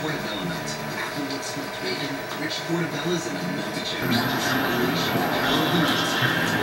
Portobello nuts, applewood smoked bacon, rich portobellos, and a multi-chip. Combination. All of the nuts.